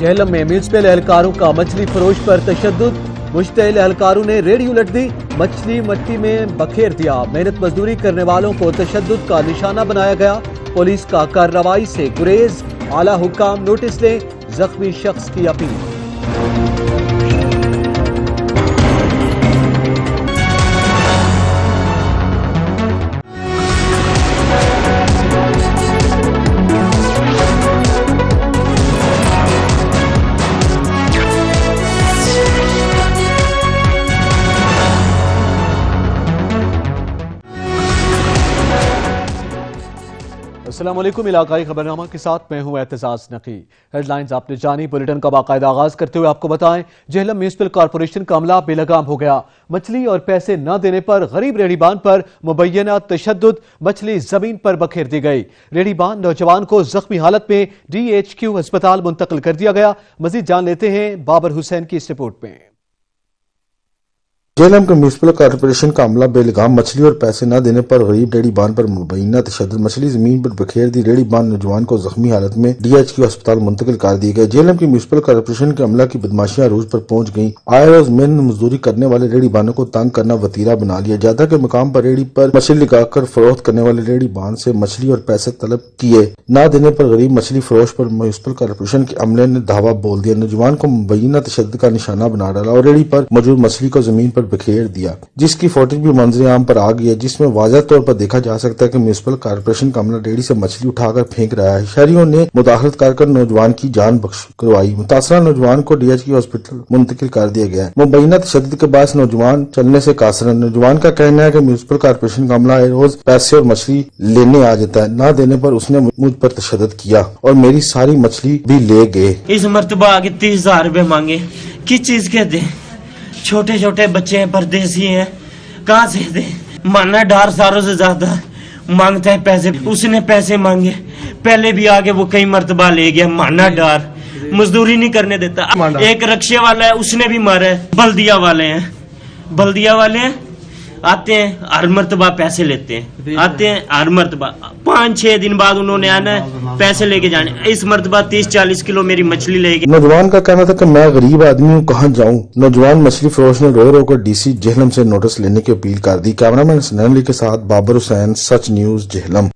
جہلم میں میونسپل اہلکاروں کا مچھلی فروش پر تشدد۔ مشتعل اہلکاروں نے ریڈی الٹ دی۔ مچھلی مٹی میں بکھیر دیا۔ محنت مزدوری کرنے والوں کو تشدد کا نشانہ بنایا گیا۔ پولیس کا کارروائی سے گریز۔ اعلی حکام نوٹس لیں زخمی شخص کی اپیل۔ السلام علیکم، علاقائی خبرنامہ کے ساتھ میں ہوں اعتزاز نقی۔ ہیڈ لائنز آپ نے جانی بلیٹن کا باقاعدہ آغاز کرتے ہوئے آپ کو بتائیں، جہلم میونسپل کارپوریشن کا عملہ بے لگام ہو گیا۔ مچھلی اور پیسے نہ دینے پر غریب ریڑی بان پر مبینہ تشدد، مچھلی زمین پر بکھیر دی گئی۔ ریڑی بان نوجوان کو زخمی حالت میں ڈی ایچ کیو ہسپتال منتقل کر دیا گیا۔ مزید جان لیتے ہیں بابر حسین کی اس رپورٹ میں۔ جیلم کے میونسپل کارپوریشن کا عملہ بے لگام مچھلی اور پیسے نہ دینے پر غریب ریڑی بان پر مبینہ تشدد مچھلی زمین پر بکھیر دی ریڑی بان نوجوان کو زخمی حالت میں ڈی ایچ کیو ہسپتال منتقل کر دیے گئے۔ جیلم کی میونسپل کارپوریشن کے عملہ کی بدماشیاں عروج پر پہنچ گئیں۔ آئے روز محنت مزدوری کرنے والے ریڑی بانوں کو تنگ کرنا وطیرہ بنا لیا۔ جاتا کے مقام پر ریڑی پر مچھلی لگا کر فروخت کرنے والے ریڑی بان سے مچھلی اور پیسے طلب کیے۔ نہ دینے پر غریب مچھلی فروش پر میونسپل کارپوریشن کے عملے نے دعویٰ بول دیا۔ نوجوان کو مبینہ تشدد کا نشانہ بنا ڈالا اور ریڑی پر موجود مچھلی کو زمین پر بکھیر دیا۔ جس کی فوٹیج بھی منظر عام پر آ گئی ہے، جس میں واضح طور پر دیکھا جا سکتا ہے کہ میونسپل کارپوریشن کا عملہ ریڑی سے مچھلی اٹھا کر پھینک رہا ہے۔ شہریوں نے مداخلت کر کر نوجوان کی جان بخش کروائی۔ متاثرہ نوجوان کو ڈی ایچ کی ہاسپٹل منتقل کر دیا گیا ہے۔ مبینہ تشدد کے باعث نوجوان چلنے سے قاصر نوجوان کا کہنا ہے کہ میونسپل کارپوریشن کا عملہ ہر روز پیسے اور مچھلی لینے آ جاتا ہے۔ نہ دینے پر اس نے مجھ پر تشدد کیا اور میری ساری مچھلی بھی لے گئے۔ اس مرتبہ آگے تیس ہزار روپے مانگے۔ کس چیز کے دیں؟ چھوٹے چھوٹے بچے ہیں پردیسی ہیں۔ کہاں سے دیں؟ ماننا ڈار ساروں سے زیادہ مانگتا ہے پیسے۔ اس نے پیسے مانگے۔ پہلے بھی آگے وہ کئی مرتبہ لے گیا۔ ماننا ڈار مزدوری نہیں کرنے دیتا۔ ایک رکشے والا ہے اس نے بھی مارا ہے۔ بلدیا والے ہیں۔ بلدیا والے ہیں؟ آتے ہیں ہر مرتبہ پیسے لیتے ہیں۔ آتے ہیں ہر مرتبہ۔ پانچ چھ دن بعد انہوں نے آنا ہے۔ پیسے لے کے جانے۔ اس مرتبہ تیس چالیس کلو میری مچھلی لے گی نوجوان کا کہنا تھا کہ میں غریب آدمی ہوں، کہاں جاؤں؟ نوجوان مچھلی فروش نے رو رو کر ڈی سی جہلم سے نوٹس لینے کی اپیل کر دی۔ کیمرہ مین سنین علی کے ساتھ بابر حسین، سچ نیوز جہلم۔